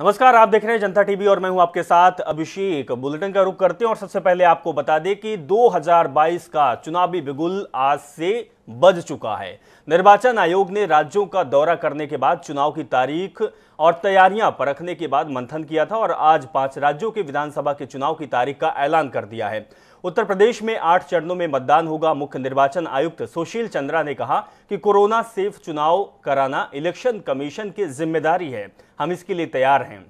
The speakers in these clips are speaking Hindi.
नमस्कार, आप देख रहे हैं जनता टीवी और मैं हूँ आपके साथ अभिषेक। बुलेटिन का रुख करते हैं और सबसे पहले आपको बता दें कि 2022 का चुनावी बिगुल आज से बज चुका है। निर्वाचन आयोग ने राज्यों का दौरा करने के बाद चुनाव की तारीख और तैयारियाँ परखने के बाद मंथन किया था और आज पाँच राज्यों के विधानसभा के चुनाव की तारीख का ऐलान कर दिया है। उत्तर प्रदेश में आठ चरणों में मतदान होगा। मुख्य निर्वाचन आयुक्त सुशील चंद्रा ने कहा कि कोरोना सेफ़ चुनाव कराना इलेक्शन कमीशन की ज़िम्मेदारी है। हम इसके लिए तैयार हैं।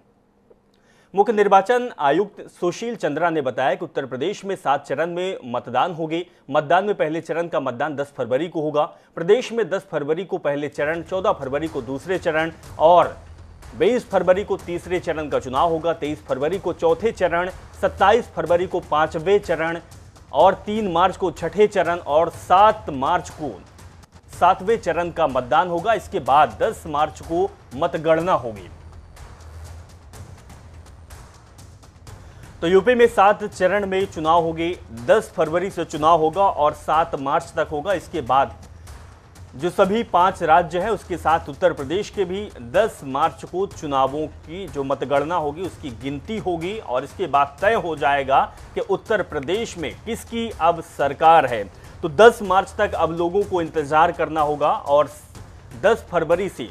मुख्य निर्वाचन आयुक्त सुशील चंद्रा ने बताया कि उत्तर प्रदेश में सात चरण में मतदान होगी। मतदान में पहले चरण का मतदान 10 फरवरी को होगा। प्रदेश में 10 फरवरी को पहले चरण 14 फरवरी को दूसरे चरण और 22 फरवरी को तीसरे चरण का चुनाव होगा 23 फरवरी को चौथे चरण 27 फरवरी को पाँचवें चरण और तीन मार्च को छठे चरण और सात मार्च को सातवें चरण का मतदान होगा। इसके बाद 10 मार्च को मतगणना होगी। तो यूपी में सात चरण में चुनाव होगी 10 फरवरी से चुनाव होगा और सात मार्च तक होगा। इसके बाद जो सभी पाँच राज्य हैं, उसके साथ उत्तर प्रदेश के भी 10 मार्च को चुनावों की जो मतगणना होगी, उसकी गिनती होगी और इसके बाद तय हो जाएगा कि उत्तर प्रदेश में किसकी अब सरकार है। तो 10 मार्च तक अब लोगों को इंतज़ार करना होगा और 10 फरवरी से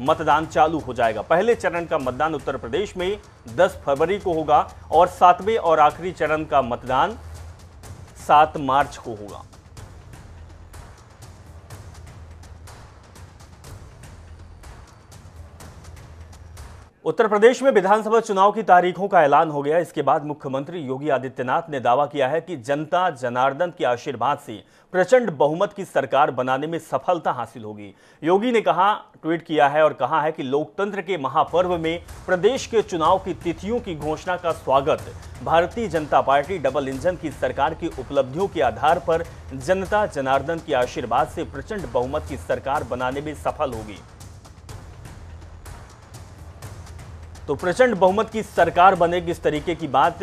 मतदान चालू हो जाएगा। पहले चरण का मतदान उत्तर प्रदेश में 10 फरवरी को होगा और सातवें और आखिरी चरण का मतदान 7 मार्च को होगा। उत्तर प्रदेश में विधानसभा चुनाव की तारीखों का ऐलान हो गया। इसके बाद मुख्यमंत्री योगी आदित्यनाथ ने दावा किया है कि जनता जनार्दन के आशीर्वाद से प्रचंड बहुमत की सरकार बनाने में सफलता हासिल होगी। योगी ने कहा, ट्वीट किया है और कहा है कि लोकतंत्र के महापर्व में प्रदेश के चुनाव की तिथियों की घोषणा का स्वागत Bharatiya Janata party double engine की सरकार की उपलब्धियों के आधार पर जनता जनार्दन के आशीर्वाद से प्रचंड बहुमत की सरकार बनाने में सफल होगी। तो प्रचंड बहुमत की सरकार बनेगी इस तरीके की बात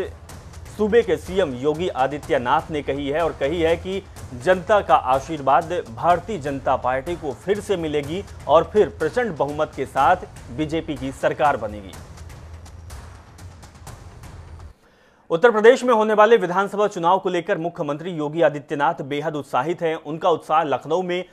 सूबे के सीएम योगी आदित्यनाथ ने कही है और कही है कि जनता का आशीर्वाद भारतीय जनता पार्टी को फिर से मिलेगी और फिर प्रचंड बहुमत के साथ बीजेपी की सरकार बनेगी। उत्तर प्रदेश में होने वाले विधानसभा चुनाव को लेकर मुख्यमंत्री योगी आदित्यनाथ बेहद उत्साहित हैं। उनका उत्साह लखनऊ में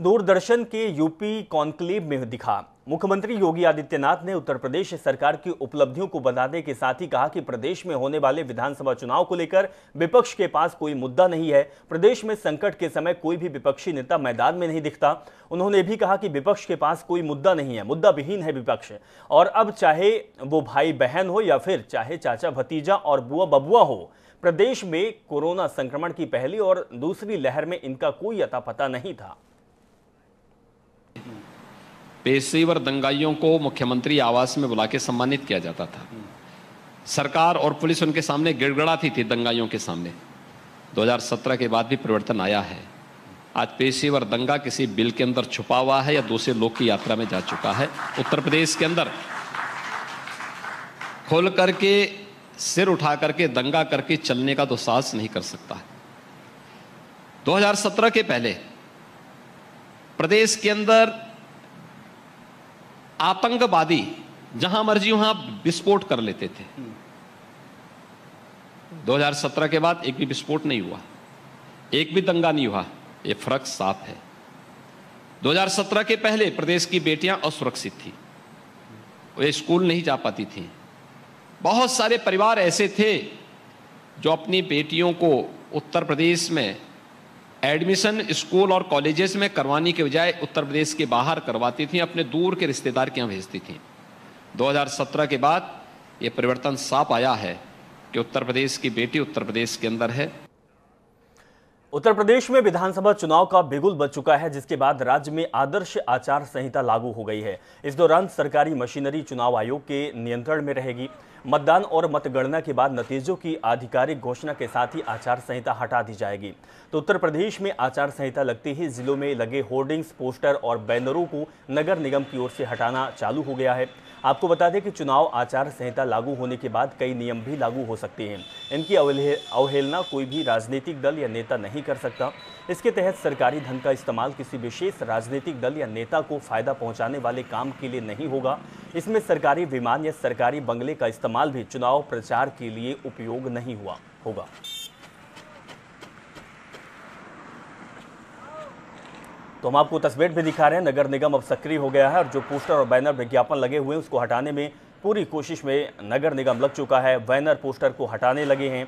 दूरदर्शन के यूपी कॉन्क्लेव में दिखा। मुख्यमंत्री योगी आदित्यनाथ ने उत्तर प्रदेश सरकार की उपलब्धियों को बताने के साथ ही कहा कि प्रदेश में होने वाले विधानसभा चुनाव को लेकर विपक्ष के पास कोई मुद्दा नहीं है। प्रदेश में संकट के समय कोई भी विपक्षी नेता मैदान में नहीं दिखता। उन्होंने भी कहा कि विपक्ष के पास कोई मुद्दा नहीं है, मुद्दा विहीन है विपक्ष। और अब चाहे वो भाई बहन हो या फिर चाहे चाचा भतीजा और बुआ बबुआ हो, प्रदेश में कोरोना संक्रमण की पहली और दूसरी लहर में इनका कोई अता पता नहीं था। पेशेवर दंगाइयों को मुख्यमंत्री आवास में बुला के सम्मानित किया जाता था। सरकार और पुलिस उनके सामने गिड़गड़ाती थी दंगाइयों के सामने। 2017 के बाद भी परिवर्तन आया है। आज पेशेवर दंगा किसी बिल के अंदर छुपा हुआ है या दूसरे लोग की यात्रा में जा चुका है, उत्तर प्रदेश के अंदर। खोल करके, सिर उठा करके दंगा करके चलने का तो साहस नहीं कर सकता। है 2017 के पहले, प्रदेश के अंदर आतंकवादी, जहाँ मर्ज़ी वहाँ विस्फोट कर लेते थे। 2017 के बाद एक भी विस्फोट नहीं हुआ। एक भी दंगा नहीं हुआ। ये फ़र्क साफ़ है। 2017 के पहले प्रदेश की बेटियाँ असुरक्षित थी। वे स्कूल नहीं जा पाती थी। बहुत सारे परिवार ऐसे थे जो अपनी बेटियों को उत्तर प्रदेश में एडमिशन स्कूल और कॉलेजेस में करवाने के बजाय उत्तर प्रदेश के बाहर करवाती थी, अपने दूर के रिश्तेदार के यहाँ भेजती थी। 2017 के बाद ये परिवर्तन साफ़ आया है कि उत्तर प्रदेश की बेटी उत्तर प्रदेश के अंदर है। उत्तर प्रदेश में विधानसभा चुनाव का बिगुल बच चुका है, जिसके बाद राज्य में आदर्श आचार संहिता लागू हो गई है। इस दौरान सरकारी मशीनरी चुनाव आयोग के नियंत्रण में रहेगी। मतदान और मतगणना के बाद नतीजों की आधिकारिक घोषणा के साथ ही आचार संहिता हटा दी जाएगी। तो उत्तर प्रदेश में आचार संहिता लगते ही जिलों में लगे होर्डिंग्स, पोस्टर और बैनरों को नगर निगम की ओर से हटाना चालू हो गया है। आपको बता दें कि चुनाव आचार संहिता लागू होने के बाद कई नियम भी लागू हो सकते हैं। इनकी अवहेलना कोई भी राजनीतिक दल या नेता नहीं कर सकता। इसके तहत सरकारी धन का इस्तेमाल किसी विशेष राजनीतिक दल या नेता को फ़ायदा पहुँचाने वाले काम के लिए नहीं होगा। इसमें सरकारी विमान या सरकारी बंगले का इस्तेमाल भी चुनाव प्रचार के लिए उपयोग नहीं हुआ, होगा। तो हम आपको तस्वीर भी दिखा रहे हैं। नगर निगम अब सक्रिय हो गया है और जो पोस्टर और बैनर विज्ञापन लगे हुए हैं, उसको हटाने में पूरी कोशिश में नगर निगम लग चुका है। बैनर पोस्टर को हटाने लगे हैं।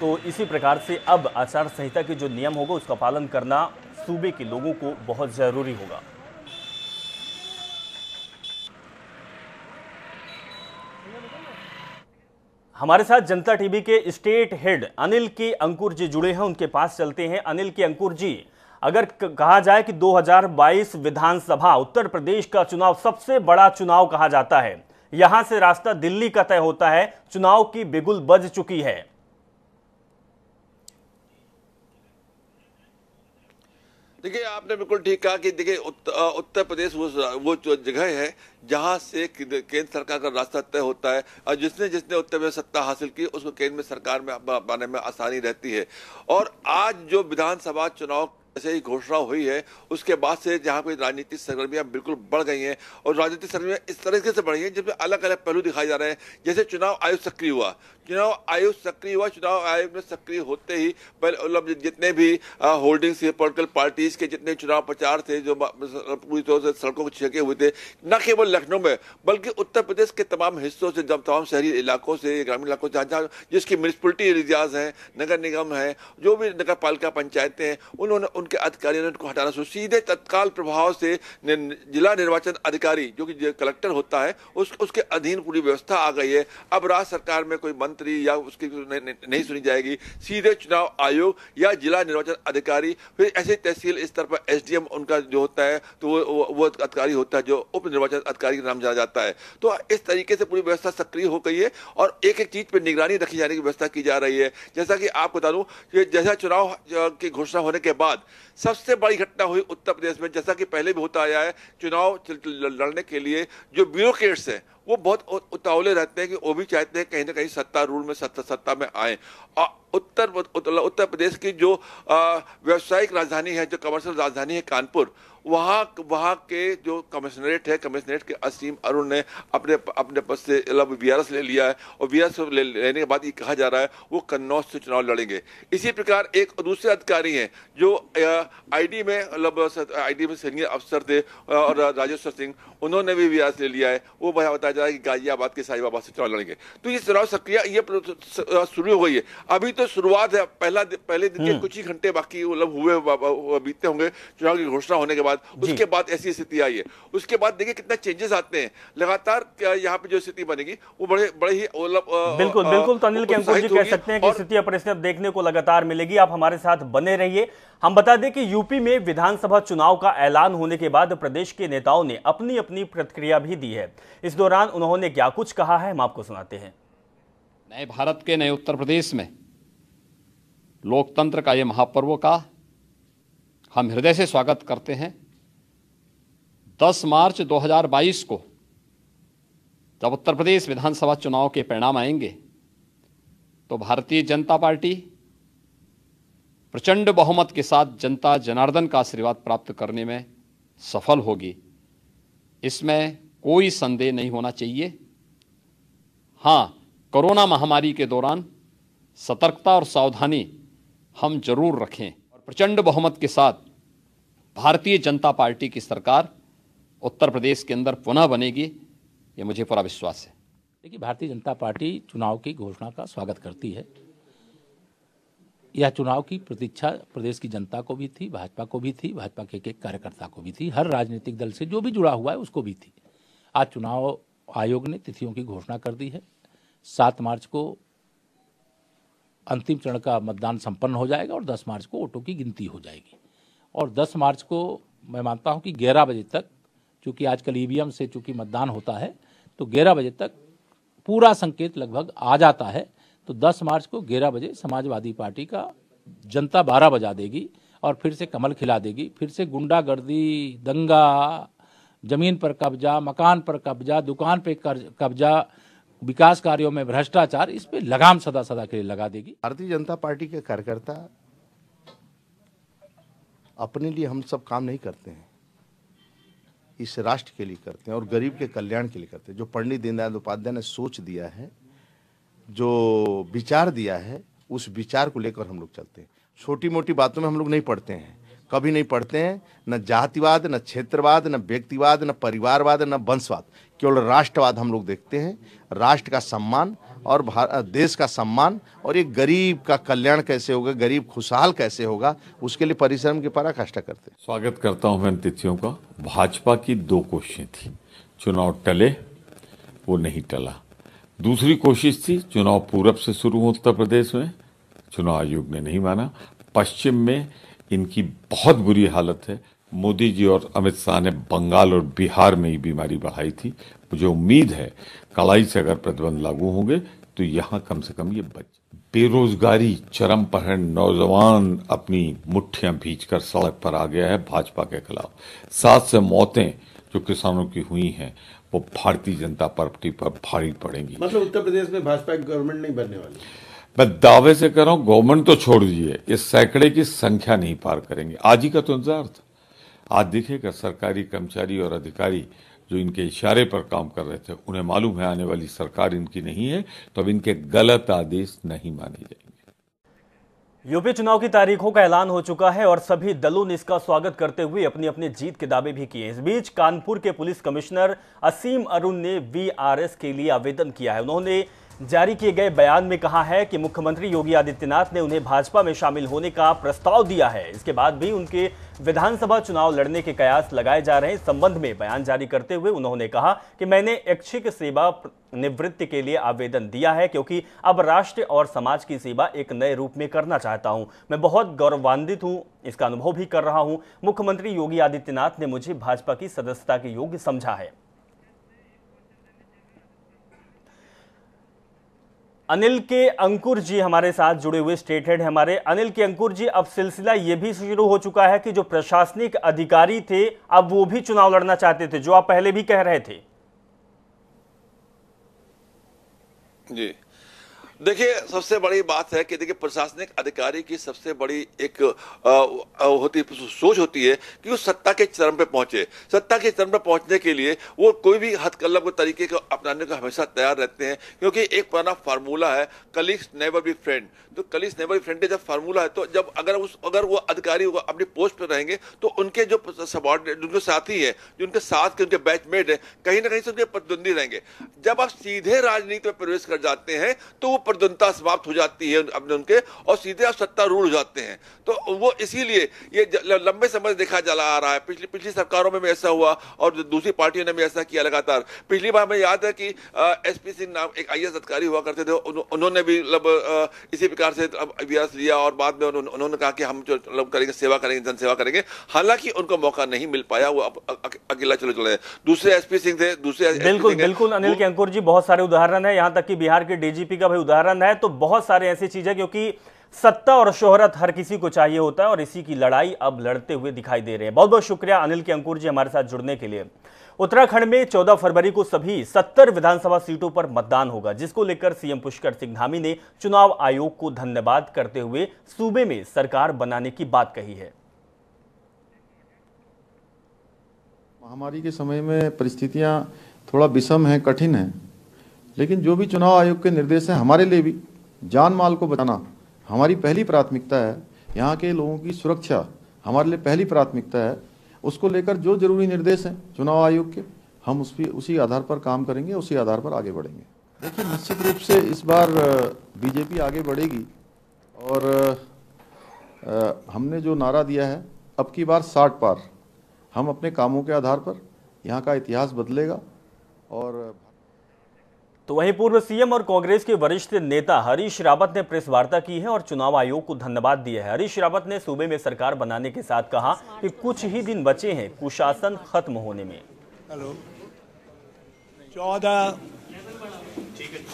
तो इसी प्रकार से अब आचार संहिता के जो नियम होगा, उसका पालन करना सूबे के लोगों को बहुत ज़रूरी होगा। हमारे साथ जनता टीवी के स्टेट हेड अनिल के अंकुर जी जुड़े हैं। उनके पास चलते हैं। अनिल के अंकुर जी अगर कहा जाए कि 2022 विधानसभा उत्तर प्रदेश का चुनाव सबसे बड़ा चुनाव कहा जाता है। यहाँ से रास्ता दिल्ली का तय होता है। चुनाव की बिगुल बज चुकी है। देखिए, आपने बिल्कुल ठीक कहा कि देखिए उत्तर प्रदेश वो वो जगह है, जहाँ से केंद्र सरकार का रास्ता तय होता है और जिसने जिसने उत्तर प्रदेश सत्ता हासिल की, उसको केंद्र में सरकार में आने में आसानी रहती है। और आज जो विधानसभा चुनाव जैसे ही घोषणा हुई है। उसके बाद से जहाँ पे राजनीतिक सरगर्मियाँ बिल्कुल बढ़ गई हैं और राजनीतिक सरगर्मियाँ इस तरीके से बढ़ी हैं जिसमें अलग अलग पहलू दिखाई जा रहे हैं। जैसे चुनाव आयोग सक्रिय हुआ। चुनाव आयोग सक्रिय हुआ। चुनाव आयोग में सक्रिय होते ही पहले जितने भी होल्डिंग्स थे, पोलिटिकल पार्टीज़ के जितने चुनाव प्रचार थे, जो पूरी तरह से सड़कों को छेके हुए थे, न केवल लखनऊ में, बल्कि उत्तर प्रदेश के तमाम हिस्सों से जब तमाम शहरी इलाकों से, ग्रामीण इलाकों से जहाँ जिसकी म्यूनसिपलिटी एरियाज़ हैं, नगर निगम है, जो भी नगर पालिका पंचायतें हैं, उन्होंने उनके अधिकारियों ने उनको हटाना शुरू सीधे तत्काल प्रभाव से जिला निर्वाचन अधिकारी, जो कि कलेक्टर होता है, उस उसके अधीन पूरी व्यवस्था आ गई है। अब राज्य सरकार में कोई मंत्री या उसकी नहीं सुनी जाएगी। सीधे चुनाव आयोग या जिला निर्वाचन अधिकारी, फिर ऐसे तहसील स्तर पर एसडीएम उनका जो होता है तो वो वो अधिकारी होता है, जो उप निर्वाचन अधिकारी का नाम जाना जाता है। तो इस तरीके से पूरी व्यवस्था सक्रिय हो गई है और एक एक चीज़ पर निगरानी रखी जाने की व्यवस्था की जा रही है। जैसा कि आपको बता दूँ कि जैसा चुनाव की घोषणा होने के बाद सबसे बड़ी घटना हुई उत्तर प्रदेश में, जैसा कि पहले भी होता आया है, चुनाव लड़ने के लिए जो ब्यूरोक्रेट्स हैं, वो बहुत उतावले रहते हैं कि वो भी चाहते हैं कहीं ना कहीं सत्ता रूल में, सत्ता सत्ता में आए। और उत्तर उत्तर प्रदेश की जो व्यावसायिक राजधानी है, जो कमर्शियल राजधानी है कानपुर वहाँ वहाँ के जो कमिश्नरेट है कमिश्नरेट के असीम अरुण ने अपने अपने पद से वी आर एस ले लिया है और वी आर ले, लेने के बाद ये कहा जा रहा है वो कन्नौज से चुनाव लड़ेंगे। इसी प्रकार एक दूसरे अधिकारी हैं जो आईडी में मतलब आईडी में सीनियर अफसर थे और राजेश्वर सिंह उन्होंने भी वी आर एस ले लिया है। वो बताया जा रहा है कि गाजियाबाद के साहिबाबाद से चुनाव लड़ेंगे। तो ये चुनाव सक्रिय ये शुरू हो गई है। अभी तो शुरुआत है पहला पहले दिन के हम्म। कुछ ही घंटे बाकी मतलब हुए बीतते होंगे चुनाव की घोषणा होने के बाद। बाद उसके बाद ऐसी स्थिति आई है। उसके बाद देखिए कितना चेंजेस आते हैं। लगातार यहाँ पे जो स्थिति बनेगी वो बड़े बड़े ही बिल्कुल बिल्कुल तो अनिल के जी कह सकते हैं कि स्थिति अपरिस्थित देखने को लगातार मिलेगी। आप हमारे साथ बने रहिए। हम बता दें कि यूपी में विधानसभा चुनाव का ऐलान होने के बाद प्रदेश के नेताओं ने अपनी अपनी प्रतिक्रिया भी दी है। इस दौरान उन्होंने क्या कुछ कहा है हम आपको सुनाते हैं। नए भारत के नए उत्तर प्रदेश में लोकतंत्र का यह महापर्व का हम हृदय से स्वागत करते हैं। 10 मार्च 2022 को जब उत्तर प्रदेश विधानसभा चुनाव के परिणाम आएँगे तो भारतीय जनता पार्टी प्रचंड बहुमत के साथ जनता जनार्दन का आशीर्वाद प्राप्त करने में सफल होगी। इसमें कोई संदेह नहीं होना चाहिए। हाँ कोरोना महामारी के दौरान सतर्कता और सावधानी हम ज़रूर रखें और प्रचंड बहुमत के साथ भारतीय जनता पार्टी की सरकार उत्तर प्रदेश के अंदर पुनः बनेगी, ये मुझे पूरा विश्वास है। देखिए, भारतीय जनता पार्टी चुनाव की घोषणा का स्वागत करती है। यह चुनाव की प्रतीक्षा प्रदेश की जनता को भी थी, भाजपा को भी थी, भाजपा के एक कार्यकर्ता को भी थी, हर राजनीतिक दल से जो भी जुड़ा हुआ है उसको भी थी। आज चुनाव आयोग ने तिथियों की घोषणा कर दी है। सात मार्च को अंतिम चरण का मतदान संपन्न हो जाएगा और दस मार्च को वोटों की गिनती हो जाएगी। और दस मार्च को मैं मानता हूँ कि ग्यारह बजे तक चूँकि आजकल ईवीएम से चूँकि मतदान होता है तो ग्यारह बजे तक पूरा संकेत लगभग आ जाता है। तो 10 मार्च को ग्यारह बजे समाजवादी पार्टी का जनता बारह बजा देगी और फिर से कमल खिला देगी। फिर से गुंडागर्दी, दंगा, ज़मीन पर कब्जा, मकान पर कब्जा, दुकान पे कब्जा, विकास कार्यों में भ्रष्टाचार, इस पे लगाम सदा सदा के लिए लगा देगी। भारतीय जनता पार्टी के कार्यकर्ता अपने लिए हम सब काम नहीं करते हैं। इस राष्ट्र के लिए करते हैं और गरीब के कल्याण के लिए करते हैं। जो पंडित दीनदयाल उपाध्याय ने सोच दिया है, जो विचार दिया है, उस विचार को लेकर हम लोग चलते हैं। छोटी मोटी बातों में हम लोग नहीं पढ़ते हैं। कभी नहीं पढ़ते हैं, न जातिवाद, न क्षेत्रवाद, न व्यक्तिवाद, न परिवारवाद, न वंशवाद। केवल राष्ट्रवाद हम लोग देखते हैं। राष्ट्र का सम्मान और देश का सम्मान और एक गरीब का कल्याण कैसे होगा, गरीब खुशहाल कैसे होगा, उसके लिए परिश्रम की पराकाष्ठा करते स्वागत करता हूँ मैं तिथियों का। भाजपा की दो कोशिशें थी, चुनाव टले, वो नहीं टला। दूसरी कोशिश थी, चुनाव पूरब से शुरू हो उत्तर प्रदेश में, चुनाव आयोग ने नहीं माना। पश्चिम में इनकी बहुत बुरी हालत है। मोदी जी और अमित शाह ने बंगाल और बिहार में ही बीमारी बढ़ाई थी। मुझे उम्मीद है कड़ाई से अगर प्रतिबंध लागू होंगे तो यहाँ कम से कम ये बच बेरोजगारी चरम पर है नौजवान अपनी मुठ्ठियाँ भींचकर सड़क पर आ गया है भाजपा के खिलाफ। सात से मौतें जो किसानों की हुई हैं वो भारतीय जनता पार्टी पर भारी पड़ेंगी। मतलब उत्तर प्रदेश में भाजपा की गवर्नमेंट नहीं बनने वाली। मैं दावे से कह रहा हूँ गवर्नमेंट तो छोड़ दीजिए इस सैकड़े की संख्या नहीं पार करेंगे। आज ही का तो इंतज़ार था। आज दिखेगा सरकारी कर्मचारी और अधिकारी जो इनके इशारे पर काम कर रहे थे, उन्हें मालूम है आने वाली सरकार इनकी नहीं है तो अब इनके गलत आदेश नहीं माने जाएँगे। यूपी चुनाव की तारीखों का ऐलान हो चुका है और सभी दलों ने इसका स्वागत करते हुए अपनी अपनी जीत के दावे भी किए इस बीच कानपुर के पुलिस कमिश्नर असीम अरुण ने वीआरएस के लिए आवेदन किया है। उन्होंने जारी किए गए बयान में कहा है कि मुख्यमंत्री योगी आदित्यनाथ ने उन्हें भाजपा में शामिल होने का प्रस्ताव दिया है। इसके बाद भी उनके विधानसभा चुनाव लड़ने के कयास लगाए जा रहे संबंध में बयान जारी करते हुए उन्होंने कहा कि मैंने ऐच्छिक सेवा निवृत्ति के लिए आवेदन दिया है, क्योंकि अब राष्ट्र और समाज की सेवा एक नए रूप में करना चाहता हूँ। मैं बहुत गौरवान्वित हूँ, इसका अनुभव भी कर रहा हूँ। मुख्यमंत्री योगी आदित्यनाथ ने मुझे भाजपा की सदस्यता के योग्य समझा है। अनिल के अंकुर जी हमारे साथ जुड़े हुए स्टेट हेड हमारे। अनिल के अंकुर जी, अब सिलसिला ये भी शुरू हो चुका है कि जो प्रशासनिक अधिकारी थे, अब वो भी चुनाव लड़ना चाहते थे, जो आप पहले भी कह रहे थे। जी। देखिए सबसे बड़ी बात है कि देखिए प्रशासनिक अधिकारी की सबसे बड़ी एक आ, आ, होती सोच होती है कि वो सत्ता के चरम पे पहुँचे। सत्ता के चरम पे पहुँचने के लिए वो कोई भी हथकल्ला तरीके को अपनाने को हमेशा तैयार रहते हैं क्योंकि एक पुराना फार्मूला है कलीग्स नेवर बी फ्रेंड। तो कलीग्स नेवर बी फ्रेंड जब फार्मूला है तो जब अगर उस अगर वो अधिकारी अपनी पोस्ट पर रहेंगे तो उनके जो सबॉर्डिनेट उनके साथी हैं जो उनके साथ के उनके बैचमेट हैं कहीं ना कहीं से उनके प्रतिद्वंदी रहेंगे। जब आप सीधे राजनीति में प्रवेश कर जाते हैं तो वो प्रद्वंदता समाप्त हो जाती है अपने उनके और सीधे आप सत्ता रूढ़ हो जाते हैं। तो वो इसीलिए ये लंबे समय से देखा चला आ रहा है। पिछली पिछली सरकारों में भी ऐसा हुआ और दूसरी पार्टियों ने भी ऐसा किया लगातार। पिछली बार में याद है कि एस पी सिंह नाम एक आई अधिकारी हुआ करते थे उन्होंने भी मतलब इसी प्रकार से अभ्यास लिया और बाद में उन्होंने कहा कि हम जो मतलब करेंगे सेवा करेंगे जन सेवा करेंगे। हालाँकि उनको मौका नहीं मिल पाया वो अकेला चले चले। दूसरे एसपी सिंह थे दूसरे बिल्कुल बिल्कुल अनिल के अंकुर जी बहुत सारे उदाहरण है। यहाँ तक कि बिहार के डीजीपी का भी उदाहरण है तो बहुत सारे ऐसी चीज़ें क्योंकि सत्ता और शोहरत हर किसी को चाहिए होता है और इसी की लड़ाई अब लड़ते हुए दिखाई दे रहे हैं। बहुत बहुत शुक्रिया अनिल के अंकुर जी हमारे साथ जुड़ने के लिए। उत्तराखंड में 14 फरवरी को सभी 70 विधानसभा सीटों पर मतदान होगा, जिसको लेकर सीएम पुष्कर सिंह धामी ने चुनाव आयोग को धन्यवाद करते हुए सूबे में सरकार बनाने की बात कही है। महामारी के समय में परिस्थितियाँ थोड़ा विषम है, कठिन हैं लेकिन जो भी चुनाव आयोग के निर्देश हैं हमारे लिए भी, जान माल को बचाना हमारी पहली प्राथमिकता है। यहाँ के लोगों की सुरक्षा हमारे लिए पहली प्राथमिकता है। उसको लेकर जो ज़रूरी निर्देश हैं चुनाव आयोग के, हम उस उसी आधार पर काम करेंगे, उसी आधार पर आगे बढ़ेंगे। देखिए, निश्चित रूप से इस बार बीजेपी आगे बढ़ेगी और हमने जो नारा दिया है, अब की बार साठ पार। हम अपने कामों के आधार पर यहाँ का इतिहास बदलेगा और तो वहीं पूर्व सीएम और कांग्रेस के वरिष्ठ नेता हरीश रावत ने प्रेस वार्ता की है और चुनाव आयोग को धन्यवाद दिया है। हरीश रावत ने सूबे में सरकार बनाने के साथ कहा कि कुछ ही दिन बचे हैं, कुशासन खत्म होने में। हेलो। चौदह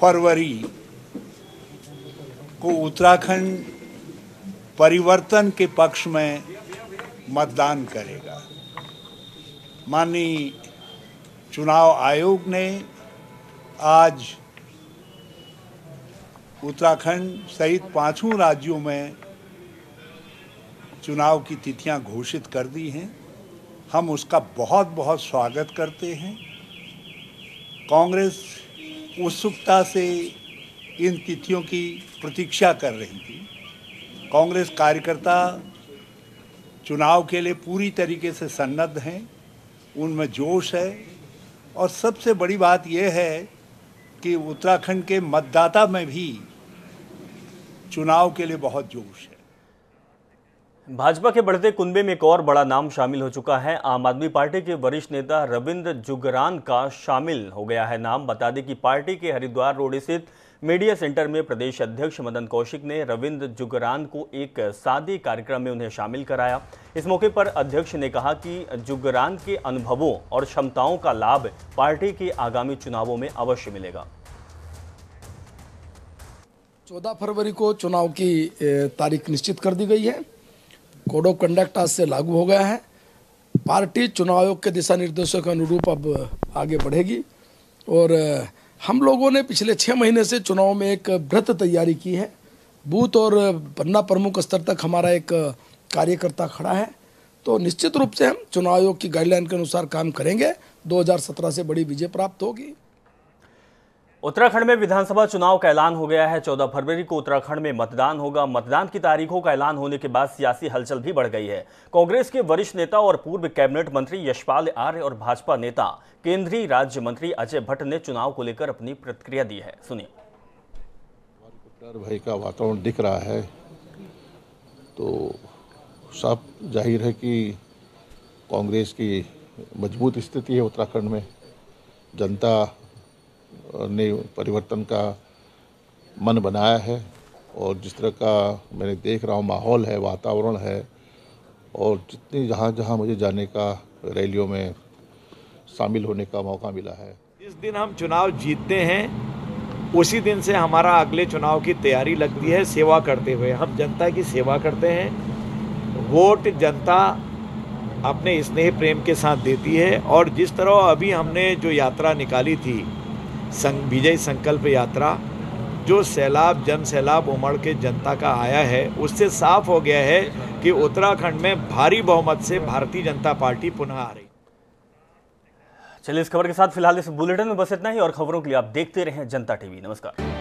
फरवरी को उत्तराखंड परिवर्तन के पक्ष में मतदान करेगा। माननीय चुनाव आयोग ने आज उत्तराखंड सहित पाँचों राज्यों में चुनाव की तिथियाँ घोषित कर दी हैं। हम उसका बहुत बहुत स्वागत करते हैं। कांग्रेस उत्सुकता से इन तिथियों की प्रतीक्षा कर रही थी। कांग्रेस कार्यकर्ता चुनाव के लिए पूरी तरीके से सन्नद्ध हैं, उनमें जोश है। और सबसे बड़ी बात यह है कि उत्तराखंड के मतदाता में भी चुनाव के लिए बहुत जोश है। भाजपा के बढ़ते कुंबे में एक और बड़ा नाम शामिल हो चुका है। आम आदमी पार्टी के वरिष्ठ नेता रविंद्र जुगरान का शामिल हो गया है नाम। बता दें कि पार्टी के हरिद्वार रोड स्थित मीडिया सेंटर में प्रदेश अध्यक्ष मदन कौशिक ने रविंद्र जुगरान को एक सादे कार्यक्रम में उन्हें शामिल कराया। इस मौके पर अध्यक्ष ने कहा कि जुगरान के अनुभवों और क्षमताओं का लाभ पार्टी के आगामी चुनावों में अवश्य मिलेगा। चौदह फरवरी को चुनाव की तारीख निश्चित कर दी गई है। कोड ऑफ़ कंडक्ट आज से लागू हो गया है। पार्टी चुनाव आयोग के दिशा निर्देशों के अनुरूप अब आगे बढ़ेगी और हम लोगों ने पिछले छः महीने से चुनाव में एक व्रत तैयारी की है। बूथ और पन्ना प्रमुख स्तर तक हमारा एक कार्यकर्ता खड़ा है। तो निश्चित रूप से हम चुनाव आयोग की गाइडलाइन के अनुसार काम करेंगे। 2017 से बड़ी विजय प्राप्त होगी। उत्तराखंड में विधानसभा चुनाव का ऐलान हो गया है। 14 फरवरी को उत्तराखंड में मतदान होगा। मतदान की तारीखों का ऐलान होने के बाद सियासी हलचल भी बढ़ गई है। कांग्रेस के वरिष्ठ नेता और पूर्व कैबिनेट मंत्री यशपाल आर्य और भाजपा नेता, केंद्रीय राज्य मंत्री अजय भट्ट ने चुनाव को लेकर अपनी प्रतिक्रिया दी है। सुनिए। डर भय का वातावरण दिख रहा है तो साफ़ ज़ाहिर है कि कांग्रेस की मज़बूत स्थिति है उत्तराखंड में। जनता ने परिवर्तन का मन बनाया है और जिस तरह का मैंने देख रहा हूँ, माहौल है, वातावरण है और जितनी जहाँ जहाँ मुझे जाने का रैलियों में शामिल होने का मौका मिला है। जिस दिन हम चुनाव जीतते हैं, उसी दिन से हमारा अगले चुनाव की तैयारी लगती है सेवा करते हुए। हम जनता की सेवा करते हैं। वोट जनता अपने स्नेह प्रेम के साथ देती है और जिस तरह अभी हमने जो यात्रा निकाली थी विजय संकल्प यात्रा, जो सैलाब जन सैलाब उमड़ के जनता का आया है, उससे साफ़ हो गया है कि उत्तराखंड में भारी बहुमत से भारतीय जनता पार्टी पुनः आ रही। चलिए इस खबर के साथ फ़िलहाल इस बुलेटिन में बस इतना ही और खबरों के लिए आप देखते रहें जनता टीवी। नमस्कार।